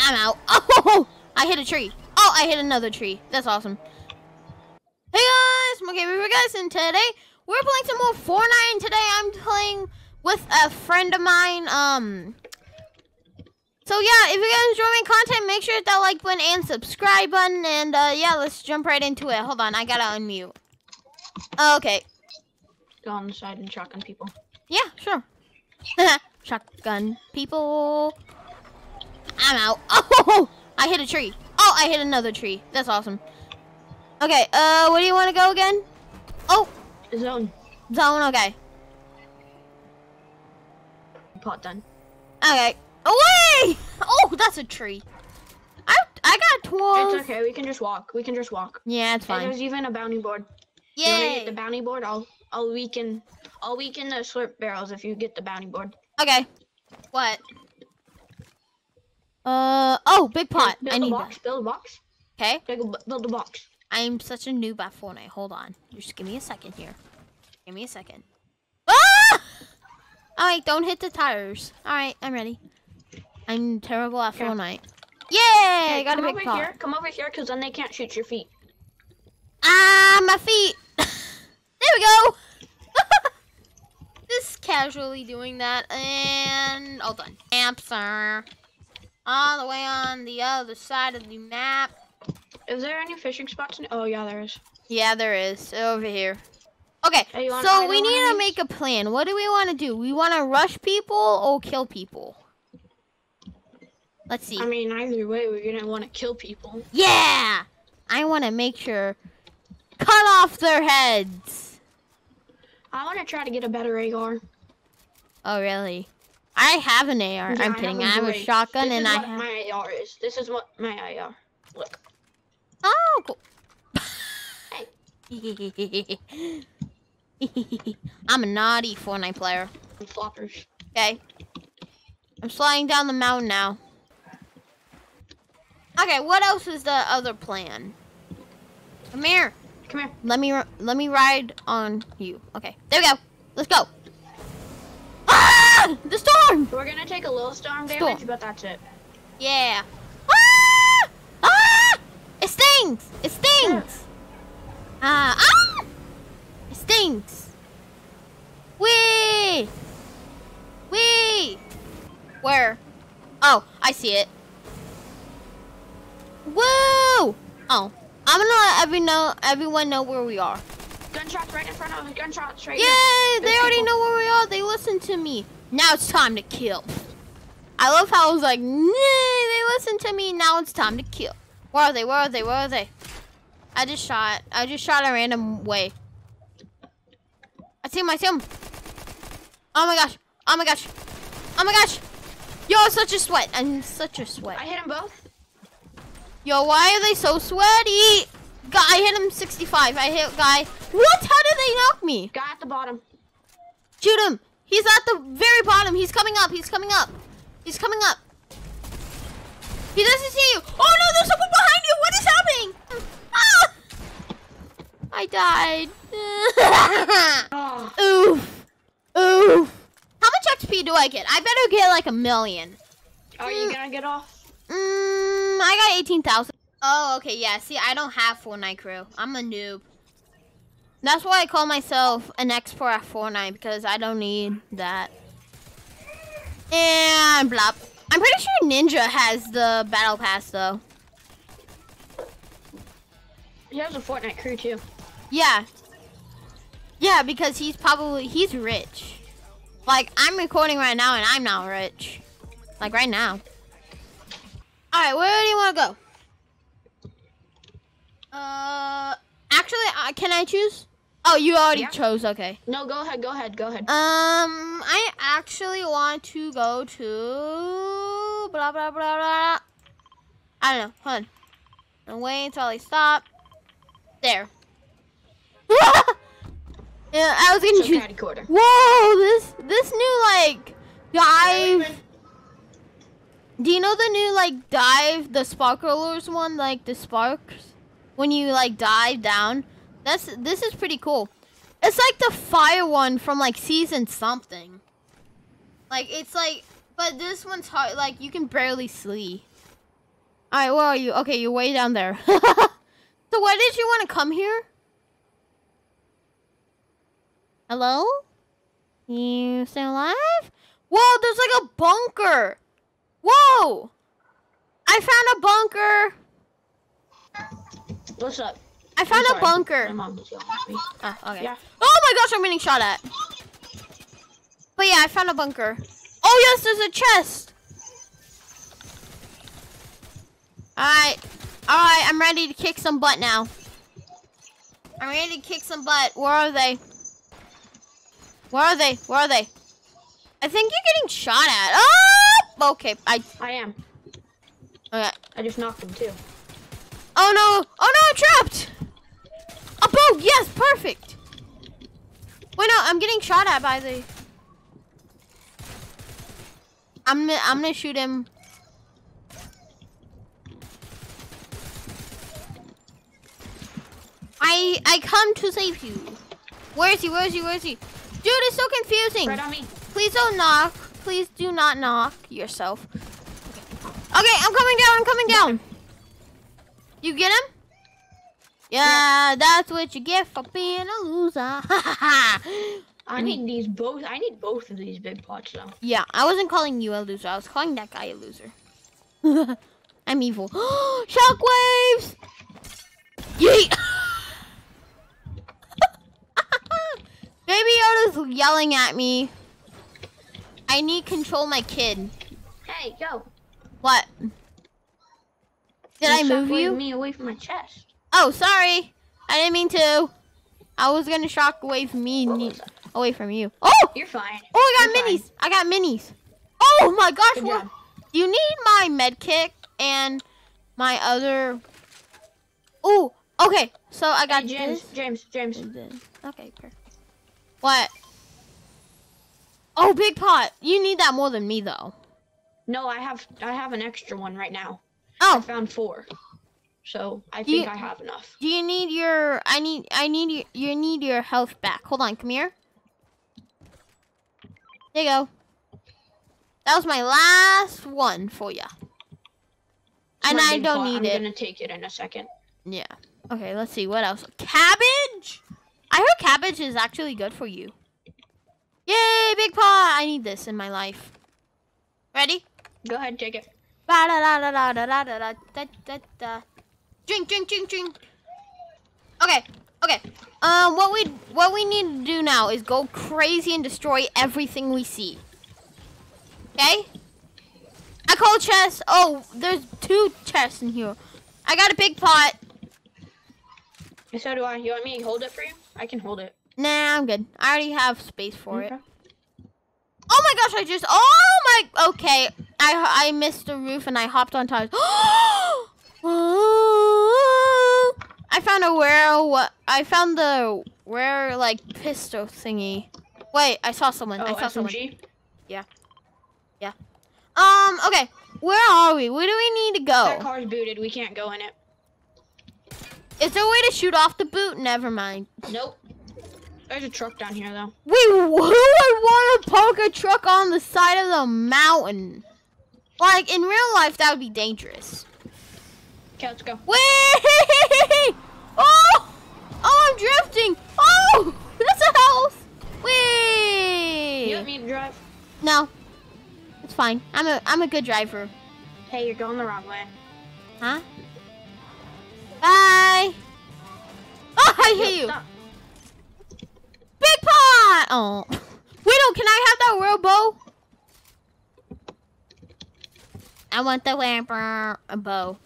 I'm out. Oh, I hit a tree. Oh, I hit another tree. That's awesome. Hey guys, Monkey River guys, and today we're playing some more Fortnite. And today I'm playing with a friend of mine. Um. So yeah, if you guys enjoy my content, make sure to hit that like button and subscribe button. And uh, yeah, let's jump right into it. Hold on, I gotta unmute. Okay. Go on the side and shotgun people. Yeah, sure. Shotgun people. I'm out. Oh, I hit a tree. Oh, I hit another tree. That's awesome. Okay, uh, where do you want to go again? Oh, Zone. zone, okay. Pot done. Okay. Away! Oh, that's a tree. I I got 12. It's okay. We can just walk. We can just walk. Yeah, it's fine. there's even a bounty board. You get the bounty board? I'll I'll weaken I'll weaken the slurp barrels if you get the bounty board. Okay. What? Uh, oh, big pot. Build I a need box. that. Build a box. Okay. Build a, box. I'm such a noob at Fortnite. Hold on. Just give me a second here. Give me a second. Ah! Alright, don't hit the tires. Alright, I'm ready. I'm terrible at. Fortnite. Yay! I Hey, got a come big over pot. here. Come over here, cause then they can't shoot your feet. Ah, my feet. there we go. Just casually doing that, and all done. Answer. All the way on the other side of the map. Is there any fishing spots? In oh yeah, there is. Yeah, there is over here. Okay, Hey, so we need to make a plan. What do we want to do? We want to rush people or kill people? Let's see. I mean, either way, we're gonna want to kill people. Yeah, I want to make sure cut off their heads. I want to try to get a better AR. Oh, really? I have an AR. Yeah, I'm kidding. I have have a shotgun this and is I what have. my AR is. This is what my AR. Look. Oh, cool. Hey. I'm a naughty Fortnite player. Floppers. Okay. I'm sliding down the mountain now. Okay, what else is the other plan? Come here. Come here. Let me let me ride on you. Okay, there we go. Let's go. Ah! The storm. We're gonna take a little storm Storm. damage, but that's it. Yeah. Ah! Ah! It stings. It stings. Ah! ah! It stings. Wee! Wee! Where? Oh, I see it. Woo! Oh, I'm gonna let every know everyone know where we are. Gunshots right in front of us. Gunshots right Yay! here. They There's already people. know where we are. They listen to me. Now it's time to kill. I love how I was like, nah, they listen to me. Now it's time to kill. Where are they? Where are they? Where are they? I just shot. I just shot a random way. I see him. I see him. Oh my gosh. Oh my gosh. Oh my gosh. Yo, such a sweat. I'm such a sweat. I hit them both. Yo, why are they so sweaty? Guy, I hit him 65. I hit guy. What? How did they knock me? Guy at the bottom. Shoot him! He's at the very bottom. He's coming up. He's coming up. He's coming up. He doesn't see you. Oh no, there's someone behind you. What is happening? Ah! I died. Oh, Oof. Oof. How much XP do I get? I better get like a million. are you gonna get off? Mm, I got 18,000. Oh, okay, yeah. See, I don't have Fortnite crew. I'm a noob. That's why I call myself an expert at Fortnite because I don't need that. And blop. I'm pretty sure Ninja has the battle pass though. He has a Fortnite crew too. Yeah. Yeah, because he's probably he's rich. Like I'm recording right now and I'm not rich. Like right now. All right, where do you want to go? Uh, actually, uh, can I choose? Oh, you already Yeah. chose. Okay. No, go ahead. Go ahead. Go ahead. Um, I actually want to go to blah blah blah blah. I don't know. Hold on. And wait until I stop. There. yeah, I was gonna so choose. Catty Corner. Whoa! This this new like dive. Do you know the new like dive, the sparklers one, like the sparks? When you like dive down, that's this is pretty cool. It's like the fire one from like season something. Like it's like, but this one's hard. Like you can barely see. Alright, where are you? Okay, you're way down there. so why did you want to come here? Hello? You still alive? Whoa, there's like a bunker. Whoa! I found a bunker. What's up? I found a sorry. My bunker. mom just yelled at me. Oh, okay. Yeah. Oh my gosh, I'm getting shot at. But yeah, I found a bunker. Oh yes, there's a chest. Alright. Alright, I'm ready to kick some butt now. I'm ready to kick some butt. Where are they? Where are they? Where are they? I think you're getting shot at. Oh! Okay, I... I am. Okay. I just knocked him too. Oh no! Oh no, I'm trapped! Yes, perfect! Wait, no, I'm getting shot at by the... I'm gonna, I'm gonna shoot him. I I come to save you. Where is he? Where is he? Where is he? Dude, it's so confusing. Right on me. Please don't knock. Please do not knock yourself. Okay, I'm coming down. I'm coming down. You get him? Yeah, that's what you get for being a loser. I mm. need these both. I need both of these big pots though. yeah, I wasn't calling you a loser. I was calling that guy a loser. I'm evil. Shockwaves! Yeet! Baby Yoda's yelling at me. I need control my kid. Hey, go. What? Did I move you? Me away from my chest. Oh, sorry. I didn't mean to. I was gonna shock away from me, away from you. Oh! You're fine. Oh, I got You're fine. minis. I got minis. Oh my gosh! What? Do you need my med kit and my other? Oh, okay. So I got Hey, James, this. James, James. and. Okay, perfect. What? Oh, big pot. You need that more than me, though. No, I have I have an extra one right now. Oh. I Oh, found four. So I Do you- think I have enough. do you need your? I need. I need your. You need your health back. Hold on. Come here. There you go. That was my last one for you. And My I don't need I'm it. gonna take it in a second. Yeah. Okay, let's see. What else? Cabbage? I heard cabbage is actually good for you. Yay, big paw! I need this in my life. Ready? Go ahead, take it. Drink, drink, drink, drink. Okay, okay. Um, what we what we need to do now is go crazy and destroy everything we see. Okay? I call chest. Oh, there's two chests in here. I got a big pot. So do I. You want me to hold it for you? I can hold it. Nah, I'm good. I already have space for it. Oh my gosh, I just oh my okay. I I missed the roof and I hopped on top. I found a rare what I found the rare like pistol thingy. Wait, I saw someone. Oh, I saw someone. Yeah. Yeah. Um, okay. Where are we? Where do we need to go? That car's booted. We can't go in it. Is there a way to shoot off the boot? Never mind. Nope. There's a truck down here though. Wait, who would want to park a truck on the side of the mountain? Like in real life, that would be dangerous. Okay, let's go. Wait! Oh! Oh, I'm drifting! Oh! That's a house! Wait! You want me to drive? No. It's fine. I'm a I'm a good driver. Hey, you're going the wrong way. Huh? Bye! Oh, I Yo, hit you! stop. Big pot! Oh. Widow, oh, can I have that real bow? I want the whamper a uh, bow.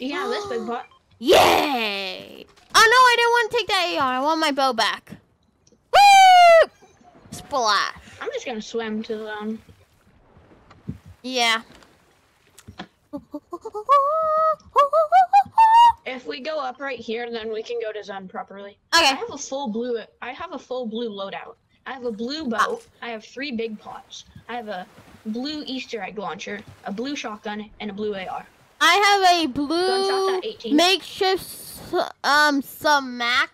Have this big pot. Yay! Oh no, I didn't want to take that AR. I want my bow back. Woo! Splash. I'm just gonna swim to the um. Yeah. If we go up right here, then we can go to Zen properly. Okay. I have a full blue. I have a full blue loadout. I have a blue boat. I have three big pots. I have a blue Easter egg launcher, a blue shotgun, and a blue AR. I have a blue makeshift um sumac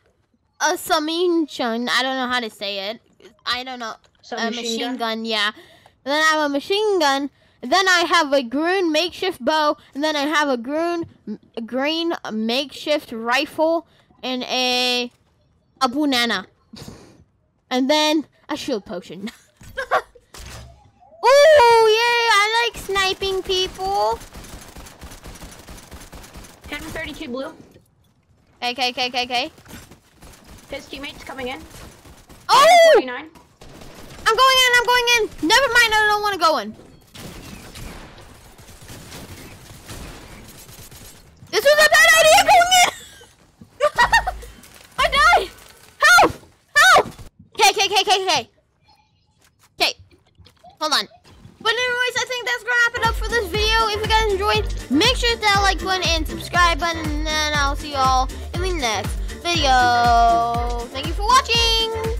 a submachine. I don't know how to say it. I don't know. Some a machine, machine gun. gun. yeah. And then I have a machine gun, Then I have a green makeshift bow, and then I have a green, a green makeshift rifle, and a a banana, and then a shield potion. Ooh, yay! I like sniping people. Hit him 32 blue. Okay, okay, okay, okay. His teammates coming in. Oh! 49. I'm going in, I'm going in. Never mind, I don't want to go in. This was a bad idea going in. I died. Help! Help! Okay, okay, okay, okay, okay. Okay, hold on. enjoyed, make sure to hit that like button and subscribe button, and I'll see y'all in the next video. Thank you for watching!